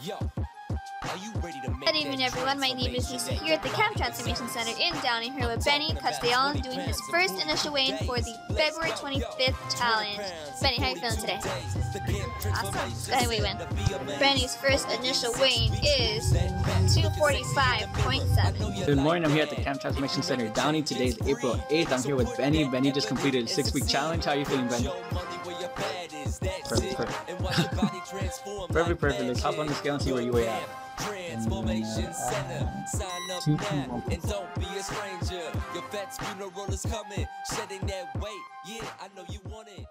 Good evening everyone, my name is Lisa here at the Camp Transformation Center in Downey here with Benny Castellon doing his first initial weigh-in for the February 25th challenge. Benny, how you feeling today? Awesome. Go ahead, weigh in. Benny's first initial weigh-in is 245.7. Good morning, I'm here at the Camp Transformation Center Downey. Today is April 8th. I'm here with Benny. Benny just completed a six week challenge. How are you feeling, Benny? Perfect, perfect. perfect, perfect. Hop on the scale and see where you weigh at. Transformation Center. Sign up mm-hmm. now and don't be a stranger. Your vet's funeral is coming, shedding that weight. Yeah, I know you want it.